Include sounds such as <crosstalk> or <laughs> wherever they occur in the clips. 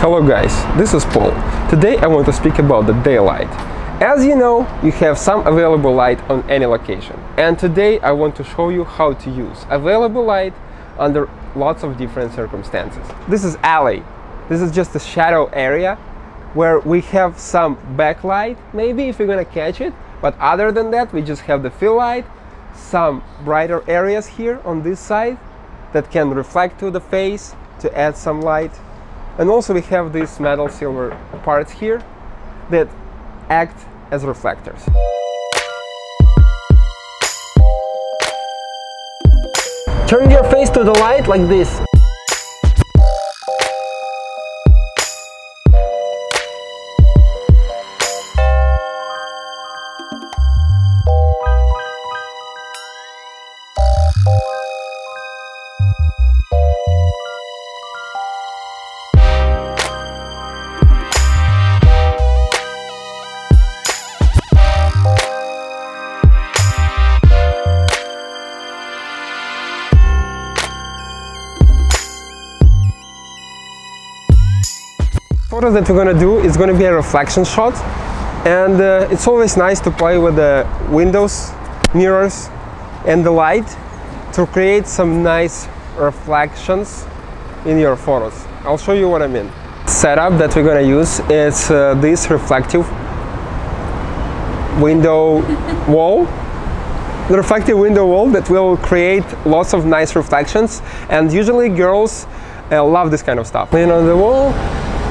Hello guys, this is Paul. Today I want to speak about the daylight. As you know, you have some available light on any location. And today I want to show you how to use available light under lots of different circumstances. This is alley. This is just a shadow area where we have some backlight, maybe if you're gonna catch it. But other than that, we just have the fill light, some brighter areas here on this side that can reflect to the face to add some light and also we have these metal silver parts here that act as reflectors. Turn your face to the light like this photos that we're gonna do is gonna be a reflection shot and uh, it's always nice to play with the windows mirrors and the light to create some nice reflections in your photos. I'll show you what I mean. Setup that we're gonna use is uh, this reflective window <laughs> wall. The reflective window wall that will create lots of nice reflections and usually girls uh, love this kind of stuff. Clean on the wall,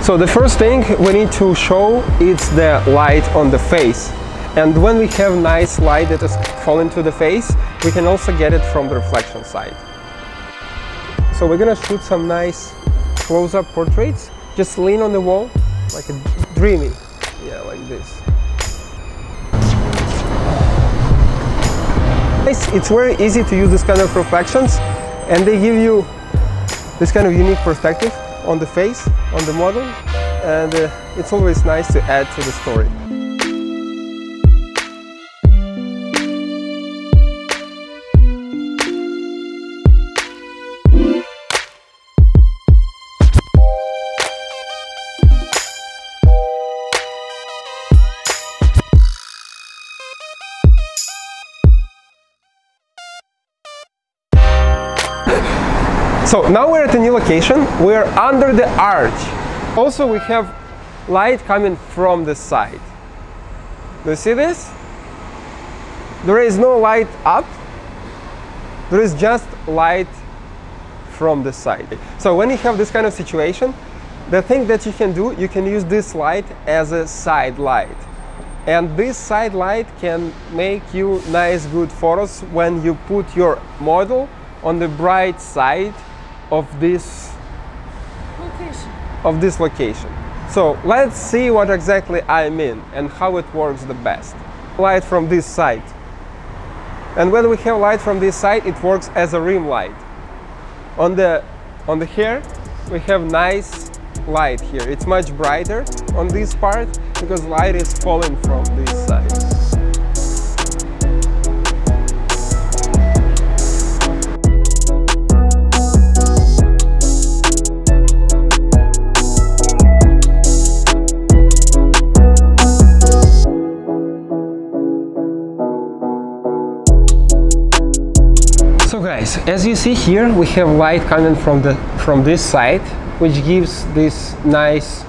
so the first thing we need to show is the light on the face. And when we have nice light that is falling to the face, we can also get it from the reflection side. So we're gonna shoot some nice close-up portraits. Just lean on the wall, like a dreamy. Yeah, like this. It's very easy to use this kind of reflections and they give you this kind of unique perspective on the face, on the model, and uh, it's always nice to add to the story. So now we're at a new location. We're under the arch. Also, we have light coming from the side. Do you see this? There is no light up. There is just light from the side. So when you have this kind of situation, the thing that you can do, you can use this light as a side light. And this side light can make you nice, good photos when you put your model on the bright side of this location. Of this location. So let's see what exactly I mean and how it works the best. Light from this side. And when we have light from this side, it works as a rim light. On the on the hair, we have nice light here. It's much brighter on this part because light is falling from this side. As you see here, we have light coming from the from this side, which gives this nice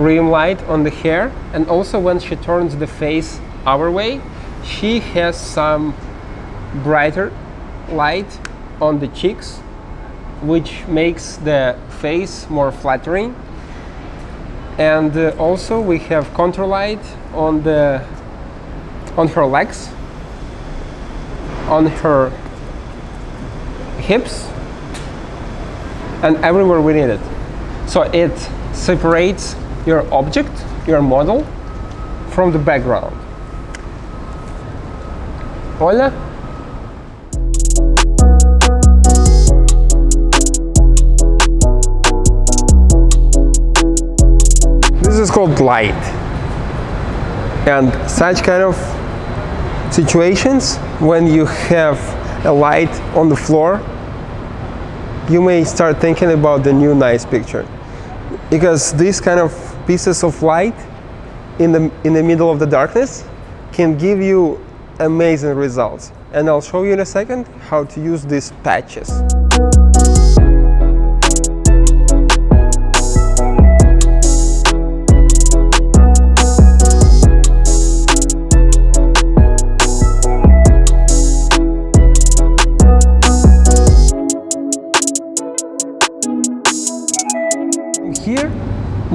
rim light on the hair. And also when she turns the face our way, she has some brighter light on the cheeks, which makes the face more flattering. And uh, also we have contour light on the on her legs, on her hips and everywhere we need it. So it separates your object, your model, from the background. Hola? This is called light. And such kind of situations when you have a light on the floor, you may start thinking about the new nice picture. because these kind of pieces of light in the in the middle of the darkness can give you amazing results and I'll show you in a second how to use these patches.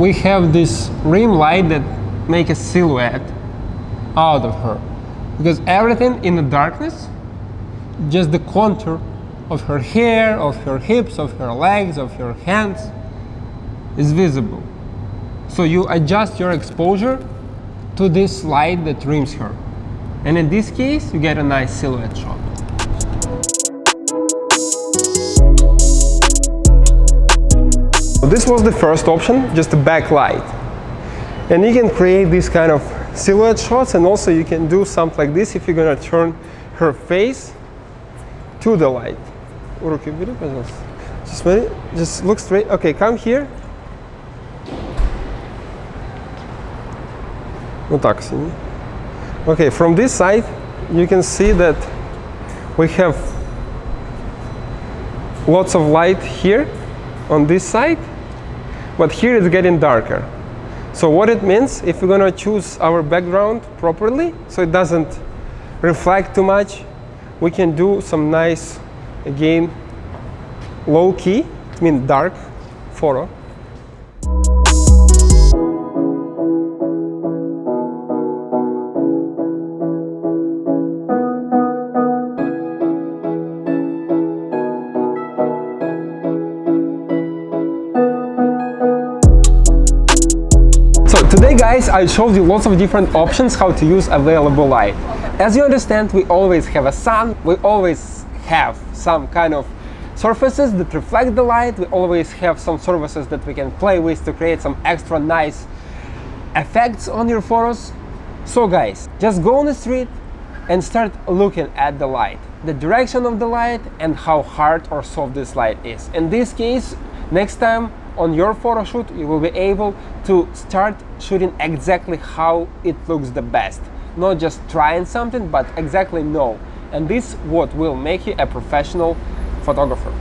We have this rim light that make a silhouette out of her. Because everything in the darkness just the contour of her hair of her hips of her legs of her hands is visible. So you adjust your exposure to this light that rims her. And in this case you get a nice silhouette shot So this was the first option, just a backlight. And you can create this kind of silhouette shots and also you can do something like this if you're gonna turn her face to the light. Руки убери, пожалуйста. Just, смотри, just look straight. Okay, come here. Вот так сиди. Okay, from this side you can see that we have lots of light here on this side but here it's getting darker. So what it means, if we're gonna choose our background properly, so it doesn't reflect too much, we can do some nice, again, low key, I mean dark photo. Guys I showed you lots of different options how to use available light. As you understand we always have a sun, we always have some kind of surfaces that reflect the light, we always have some surfaces that we can play with to create some extra nice effects on your photos. So guys, just go on the street and start looking at the light, the direction of the light and how hard or soft this light is. In this case, next time on your photo shoot you will be able to start shooting exactly how it looks the best. Not just trying something but exactly know. And this what will make you a professional photographer